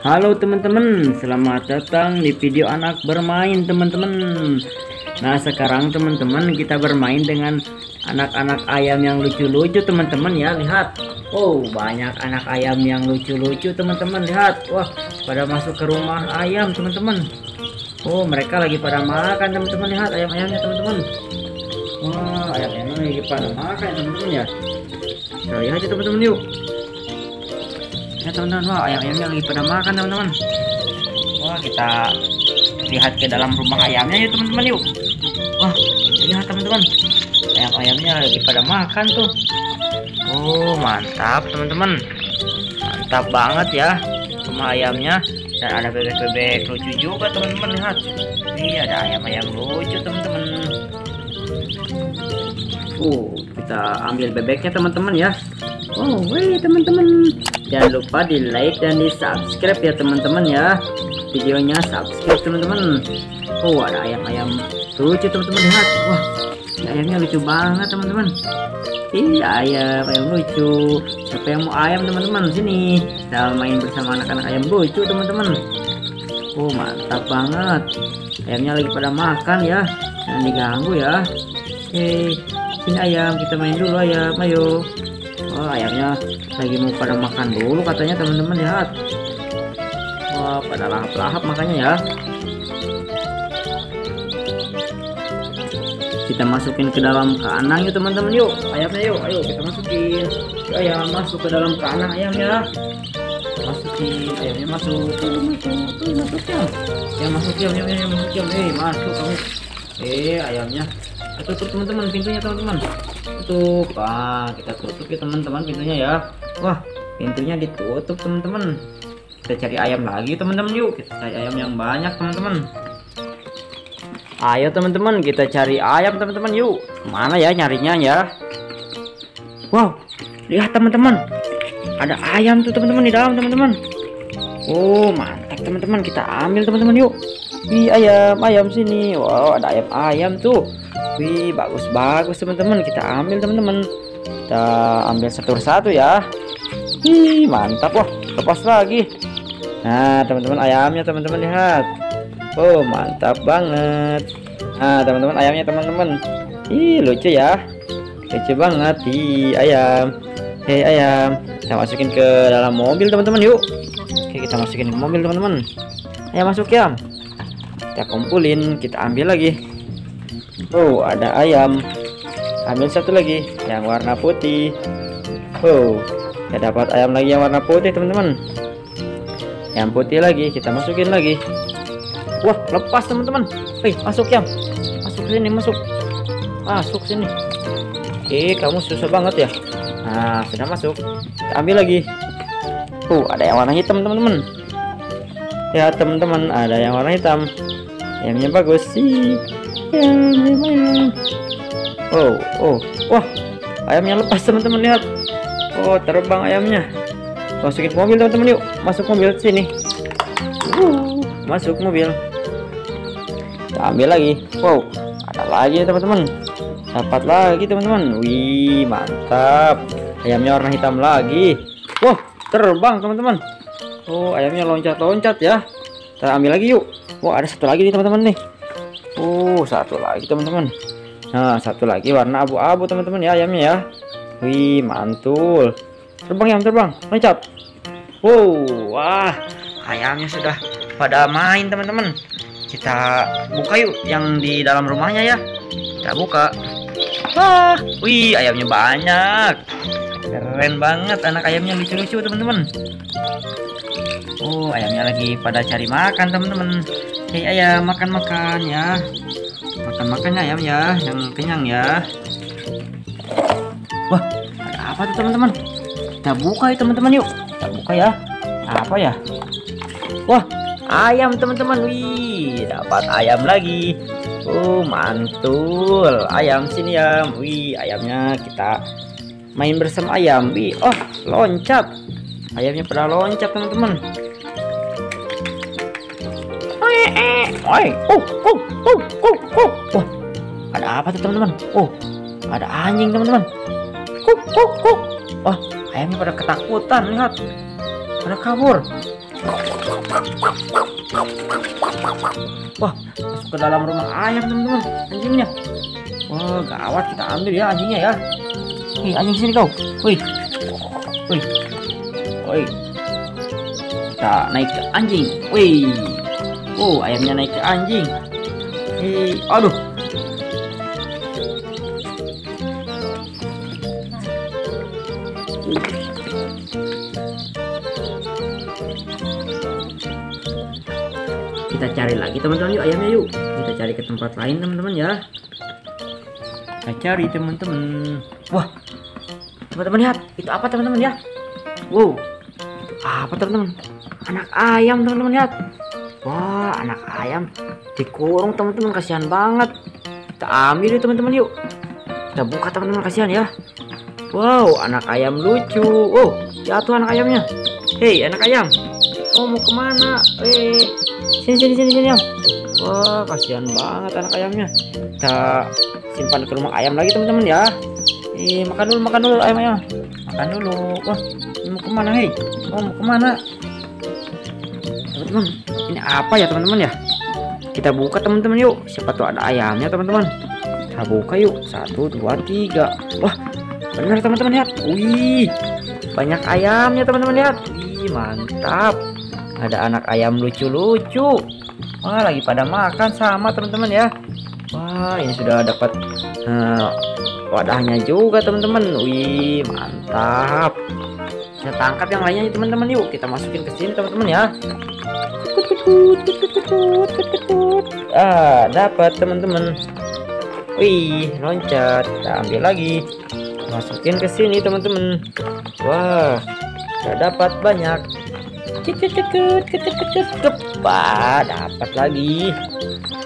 Halo teman-teman, selamat datang di video anak bermain teman-teman. Nah sekarang teman-teman kita bermain dengan anak-anak ayam yang lucu-lucu teman-teman ya lihat. Oh banyak anak ayam yang lucu-lucu teman-teman lihat. Wah pada masuk ke rumah ayam teman-teman. Oh mereka lagi pada makan teman-teman lihat ayam-ayamnya teman-teman. Wah ayam-ayamnya lagi pada makan teman-teman ya. Lihat aja teman-teman yuk ya teman-teman wah ayam-ayamnya lagi pada makan teman-teman. Wah kita lihat ke dalam rumah ayamnya yuk teman-teman yuk. Wah lihat teman-teman. Ayam-ayamnya lagi pada makan tuh. Oh mantap teman-teman. Mantap banget ya rumah ayamnya. Dan ada bebek-bebek lucu juga teman-teman lihat. Ini ada ayam-ayam lucu teman-teman. Uh kita ambil bebeknya teman-teman ya. Oh wih teman-teman jangan lupa di like dan di subscribe ya teman-teman ya. Videonya subscribe teman-teman. Oh ada ayam-ayam lucu teman-teman. Lihat. Wah ayamnya lucu banget teman-teman. Iya ayam ayam lucu. Siapa yang mau ayam teman-teman? Sini. Kita main bersama anak-anak ayam lucu teman-teman. Oh mantap banget. Ayamnya lagi pada makan ya. Jangan diganggu ya. Oke, sini ayam. Kita main dulu ayam. Ayo Oh ayamnya lagi mau pada makan dulu katanya teman-teman lihat Wah pada lahap-lahap makanya ya. Kita masukin ke dalam kandang yuk teman-teman yuk. Ayamnya yuk ayo kita masukin. Ayam masuk ke dalam kandang ayamnya masukin ayamnya masuk. Tuh masuk tuh masuk ya ya masuk ya ya ya masuk ya eh masuk kamu. Eh ayamnya. Tutup teman-teman pintunya teman-teman tutup. Ah kita tutup ya teman-teman pintunya ya. Wah pintunya ditutup teman-teman. Kita cari ayam lagi teman-teman yuk. Kita cari ayam yang banyak teman-teman. Ayo teman-teman kita cari ayam teman-teman yuk. Mana ya nyarinya ya? Wow lihat teman-teman. Ada ayam tuh teman-teman di dalam teman-teman oh mantap teman-teman. Kita ambil teman-teman yuk. Wih ayam ayam sini. Wow ada ayam ayam tuh. Wih bagus bagus teman-teman. Kita ambil teman-teman. Kita ambil satu persatu ya. Wih mantap wah. Lepas lagi. Nah teman-teman ayamnya teman-teman lihat. Oh mantap banget. Nah teman-teman ayamnya teman-teman. Ih lucu ya. Lucu banget. Di ayam. Hei ayam. Kita masukin ke dalam mobil teman-teman yuk Oke kita masukin ke mobil teman-teman. Ayo masuk ya. Kita kumpulin Kita ambil lagi. Oh ada ayam. Ambil satu lagi Yang warna putih. Oh Kita dapat ayam lagi yang warna putih teman-teman. Yang putih lagi Kita masukin lagi. Wah lepas teman-teman. Hei masuk ya. Masuk sini masuk. Masuk sini. Oke kamu susah banget ya. Nah sudah masuk. Kita ambil lagi Oh ada yang warna hitam teman-teman Ya teman-teman ada yang warna hitam Ayamnya bagus sih Ya, ayam, Oh, oh, wah, ayamnya lepas teman-teman lihat. Oh, terbang ayamnya. Masukin mobil teman-teman yuk, masuk mobil sini. Uh, masuk mobil. Kita ambil lagi. Wow, ada lagi teman-teman. Dapat lagi teman-teman. Wih, mantap. Ayamnya warna hitam lagi. Wah, terbang teman-teman. Oh, ayamnya loncat-loncat ya. Kita ambil lagi yuk. Wah, ada satu lagi nih teman-teman nih. Uh, satu lagi teman-teman. Nah, satu lagi warna abu-abu teman-teman ya ayamnya ya. Wih, mantul. Terbang yang terbang, loncat. Wow, wah, ayamnya sudah pada main teman-teman. Kita buka yuk yang di dalam rumahnya ya. Kita buka. Wah, wih, ayamnya banyak. Keren banget anak ayamnya lucu-lucu teman-teman. Oh, ayamnya lagi pada cari makan teman-teman. Hei ayam makan-makan ya. Makan-makan ya ayam ya. Yang kenyang ya. Wah ada apa tuh teman-teman? Kita buka ya teman-teman yuk. Kita buka ya. Apa ya? Wah ayam teman-teman. Wih dapat ayam lagi. Oh mantul. Ayam sini ya Wih ayamnya kita main bersama ayam Wih oh loncat Ayamnya pada loncat teman-teman Oi, oh, oh, oh, oh, oh. Wah, ada apa tuh teman-teman? Oh, ada anjing teman-teman. Oh, oh, oh. Wah, ayamnya pada ketakutan lihat. Ada kabur. Wah, masuk ke dalam rumah ayam teman-teman. Anjingnya. Wah, gawat kita ambil ya anjingnya ya. Hei, anjing sini kau. Woi. Woi. Woi. Kita naik ke anjing. Woi. Oh, ayamnya naik ke anjing. Hei, aduh. kita cari lagi teman-teman yuk ayamnya yuk kita cari ke tempat lain teman-teman ya kita cari teman-teman wah teman-teman lihat. Itu apa teman-teman ya? Wow. Itu apa teman-teman? Anak ayam teman-teman lihat. Wah anak ayam. Dikurung teman-teman kasihan banget. Kita ambil yuk teman-teman yuk. Kita buka teman-teman kasihan ya. Wow anak ayam lucu. Wow jatuh anak ayamnya. Hei anak ayam. Oh mau ke mana? Eh sini sini sini sini ya. Wah kasihan banget anak ayamnya. Kita simpan ke rumah ayam lagi teman-teman ya eh makan dulu makan dulu ayam ayam. Makan dulu. Wah mau ke mana hei? Oh mau ke mana? Teman-teman ini apa ya teman-teman ya? Kita buka teman-teman yuk. Siapa tuh ada ayamnya teman-teman? Kita buka yuk. Satu dua tiga. Wah benar teman-teman lihat. Wih banyak ayamnya teman-teman lihat. Wih mantap. Ada anak ayam lucu-lucu. Wah lagi pada makan sama teman-teman ya. Wah ini sudah dapat uh, wadahnya juga teman-teman wih mantap kita tangkap yang lainnya teman-teman yuk kita masukin ke sini teman-teman ya ah dapat teman-teman wih loncat kita ambil lagi masukin ke sini teman-teman wah sudah dapat banyak cut dapat lagi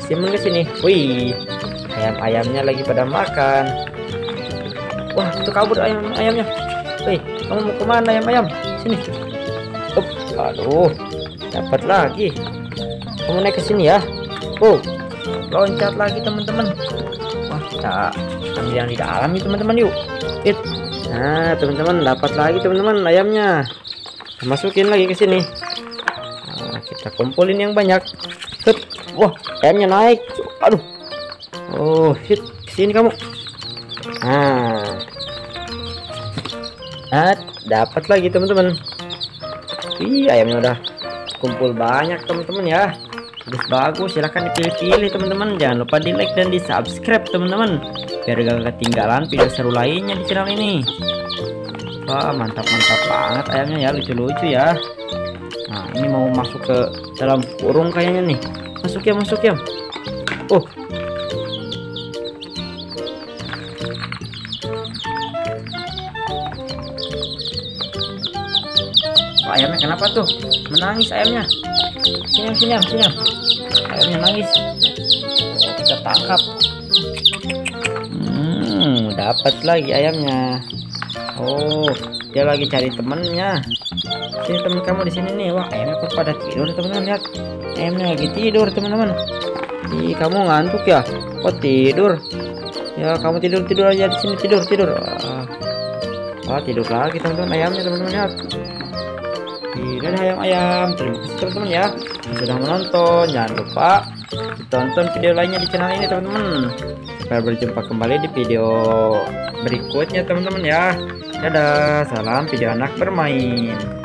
simon ke sini wih ayam-ayamnya lagi pada makan wah itu kabur ayam ayamnya. Wih kamu mau ke mana ayam-ayam sini. Up, aduh dapat lagi. Kamu naik ke sini ya. Oh loncat lagi teman-teman. Wah kita ambil yang di dalam nih teman-teman yuk. It. nah teman-teman dapat lagi teman-teman ayamnya. Masukin lagi ke sini. Nah, kita kumpulin yang banyak. Hup. wah ayamnya naik. Aduh. Oh hit sini kamu. Nah dapat lagi teman-teman. Ih, ayamnya udah kumpul banyak teman-teman ya. Bagus bagus silahkan dipilih-pilih teman-teman. Jangan lupa di like dan di subscribe teman-teman. Biar gak ketinggalan video seru lainnya di channel ini. Wah mantap mantap banget ayamnya ya. Lucu-lucu ya. Nah ini mau masuk ke dalam kurung kayaknya nih. Masuk ya masuk ya. Oh ayamnya kenapa tuh? Menangis ayamnya. Sini sini sini ayamnya nangis. Oh, kita tangkap. Hmm dapat lagi ayamnya. Oh dia lagi cari temennya. Sini teman kamu di sini nih. Wah ayamnya kok pada tidur teman-teman? Lihat ayamnya lagi tidur teman-teman. Ih, kamu ngantuk ya? Kok tidur? Ya kamu tidur tidur aja di sini. Tidur tidur. Ah, wah tidur lagi teman-teman. Ayamnya teman-teman lihat dadah ayam-ayam terima kasih teman-teman ya. Sudah menonton jangan lupa tonton video lainnya di channel ini teman-teman. Sampai berjumpa kembali di video berikutnya teman-teman ya. Dadah salam video anak bermain